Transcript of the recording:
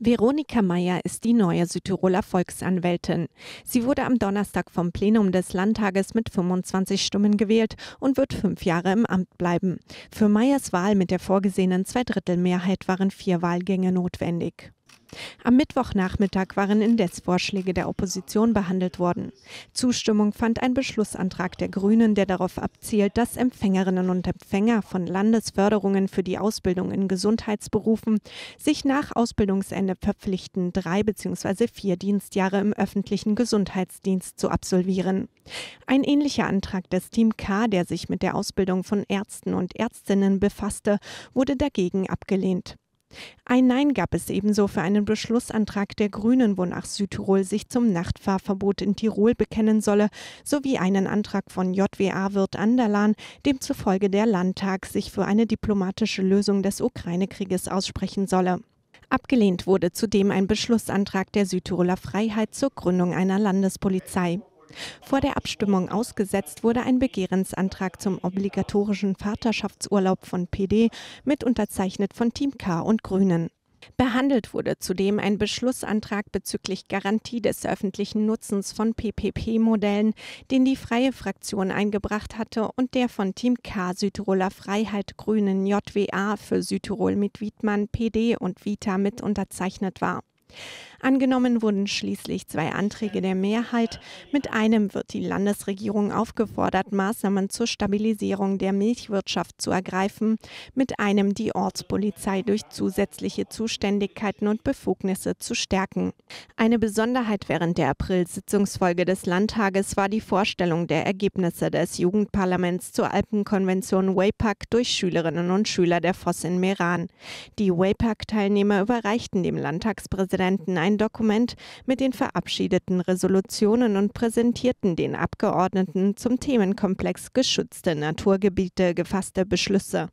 Veronika Mayer ist die neue Südtiroler Volksanwältin. Sie wurde am Donnerstag vom Plenum des Landtages mit 25 Stimmen gewählt und wird fünf Jahre im Amt bleiben. Für Meyers Wahl mit der vorgesehenen Zweidrittelmehrheit waren vier Wahlgänge notwendig. Am Mittwochnachmittag waren indes Vorschläge der Opposition behandelt worden. Zustimmung fand ein Beschlussantrag der Grünen, der darauf abzielt, dass Empfängerinnen und Empfänger von Landesförderungen für die Ausbildung in Gesundheitsberufen sich nach Ausbildungsende verpflichten, drei bzw. vier Dienstjahre im öffentlichen Gesundheitsdienst zu absolvieren. Ein ähnlicher Antrag des Team K, der sich mit der Ausbildung von Ärzten und Ärztinnen befasste, wurde dagegen abgelehnt. Ein Nein gab es ebenso für einen Beschlussantrag der Grünen, wonach Südtirol sich zum Nachtfahrverbot in Tirol bekennen solle, sowie einen Antrag von JWA-Wirt Anderlan, demzufolge der Landtag sich für eine diplomatische Lösung des Ukraine-Krieges aussprechen solle. Abgelehnt wurde zudem ein Beschlussantrag der Südtiroler Freiheit zur Gründung einer Landespolizei. Vor der Abstimmung ausgesetzt wurde ein Begehrensantrag zum obligatorischen Vaterschaftsurlaub von PD mit unterzeichnet von Team K und Grünen. Behandelt wurde zudem ein Beschlussantrag bezüglich Garantie des öffentlichen Nutzens von PPP-Modellen, den die Freie Fraktion eingebracht hatte und der von Team K Südtiroler Freiheit Grünen JWA für Südtirol mit Wiedmann PD und Vita mit unterzeichnet war. Angenommen wurden schließlich zwei Anträge der Mehrheit. Mit einem wird die Landesregierung aufgefordert, Maßnahmen zur Stabilisierung der Milchwirtschaft zu ergreifen, mit einem die Ortspolizei durch zusätzliche Zuständigkeiten und Befugnisse zu stärken. Eine Besonderheit während der April-Sitzungsfolge des Landtages war die Vorstellung der Ergebnisse des Jugendparlaments zur Alpenkonvention WAPAC durch Schülerinnen und Schüler der Voss in Meran. Die WAPAC-Teilnehmer überreichten dem Landtagspräsidenten ein Dokument mit den verabschiedeten Resolutionen und präsentierten den Abgeordneten zum Themenkomplex geschützte Naturgebiete gefasste Beschlüsse.